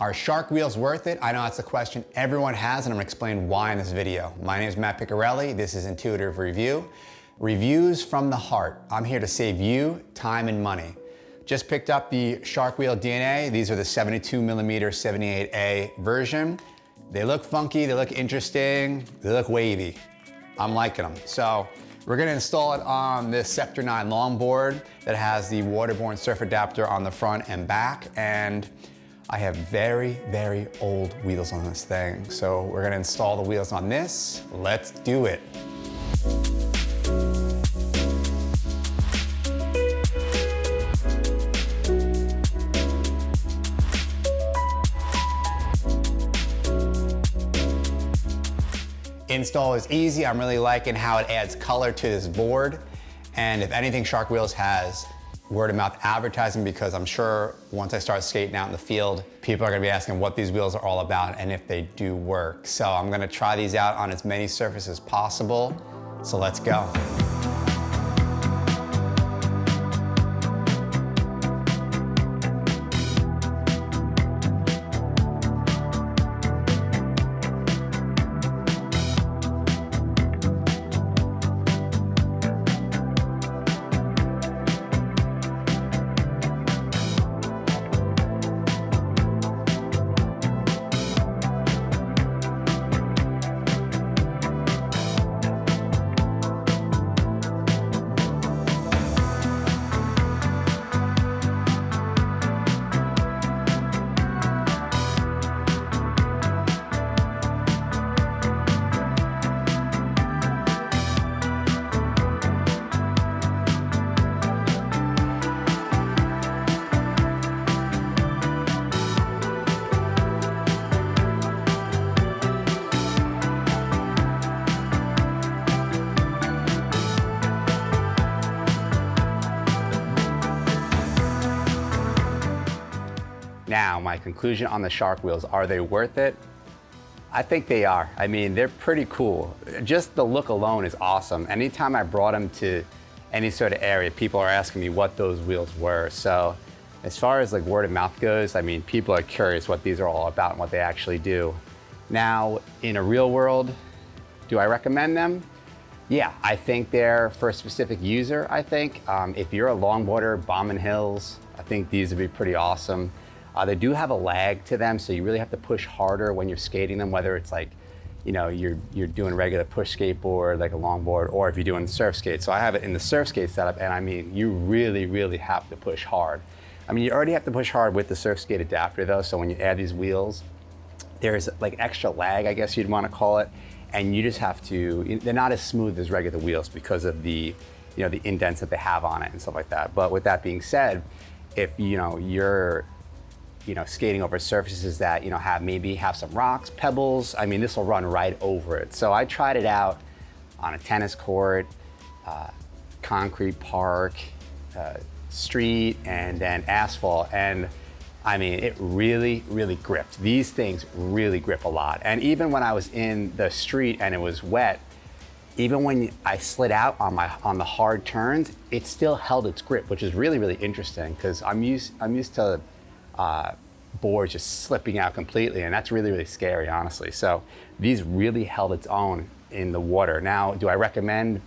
Are shark wheels worth it? I know that's a question everyone has and I'm gonna explain why in this video. My name is Matt Piccarelli, this is Intuitive Review. Reviews from the heart. I'm here to save you time and money. Just picked up the Shark Wheel DNA. These are the 72 millimeter 78A version. They look funky, they look interesting, they look wavy. I'm liking them. So we're gonna install it on this Sector 9 longboard that has the waterborne surf adapter on the front and back. And I have very, very old wheels on this thing. So we're gonna install the wheels on this. Let's do it. Install is easy. I'm really liking how it adds color to this board. And if anything, Shark Wheels has word of mouth advertising because I'm sure once I start skating out in the field, people are gonna be asking what these wheels are all about and if they do work. So I'm gonna try these out on as many surfaces as possible. So let's go. Now, my conclusion on the shark wheels, are they worth it? I think they are. I mean, they're pretty cool. Just the look alone is awesome. Anytime I brought them to any sort of area, people are asking me what those wheels were. So as far as like word of mouth goes, I mean, people are curious what these are all about and what they actually do. Now, in a real world, do I recommend them? Yeah, I think they're for a specific user, I think. Um, if you're a longboarder, bombing hills, I think these would be pretty awesome. Uh, they do have a lag to them, so you really have to push harder when you're skating them, whether it's like, you know, you're, you're doing regular push skateboard, like a longboard, or if you're doing surf skate. So I have it in the surf skate setup, and I mean, you really, really have to push hard. I mean, you already have to push hard with the surf skate adapter though, so when you add these wheels, there's like extra lag, I guess you'd want to call it, and you just have to, they're not as smooth as regular wheels because of the, you know, the indents that they have on it and stuff like that. But with that being said, if, you know, you're you know, skating over surfaces that, you know, have maybe have some rocks, pebbles. I mean, this will run right over it. So I tried it out on a tennis court, uh, concrete park, uh, street, and then asphalt. And I mean, it really, really gripped. These things really grip a lot. And even when I was in the street and it was wet, even when I slid out on my on the hard turns, it still held its grip, which is really, really interesting because I'm used I'm used to uh, board just slipping out completely, and that's really, really scary, honestly. So these really held its own in the water. Now, do I recommend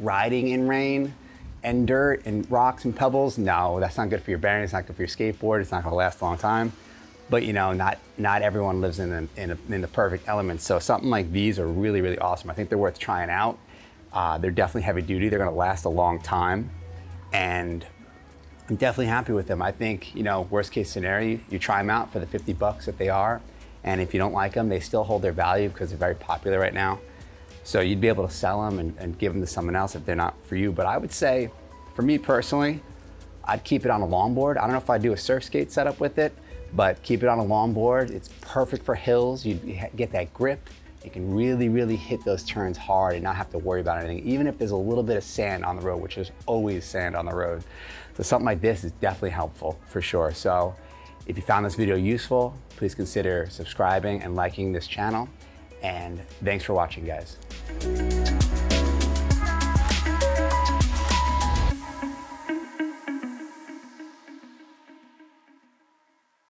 riding in rain and dirt and rocks and pebbles? No, that's not good for your bearings, it's not good for your skateboard, it's not gonna last a long time. But you know, not, not everyone lives in, a, in, a, in the perfect element. So something like these are really, really awesome. I think they're worth trying out. Uh, they're definitely heavy duty, they're gonna last a long time. And I'm definitely happy with them. I think, you know, worst case scenario, you try them out for the 50 bucks that they are. And if you don't like them, they still hold their value because they're very popular right now. So you'd be able to sell them and, and, give them to someone else if they're not for you. But I would say, for me personally, I'd keep it on a longboard. I don't know if I'd do a surf skate setup with it, but keep it on a longboard. It's perfect for hills. You get that grip. You can really, really hit those turns hard and not have to worry about anything, even if there's a little bit of sand on the road, which is always sand on the road. So something like this is definitely helpful for sure. So if you found this video useful, please consider subscribing and liking this channel. And thanks for watching, guys.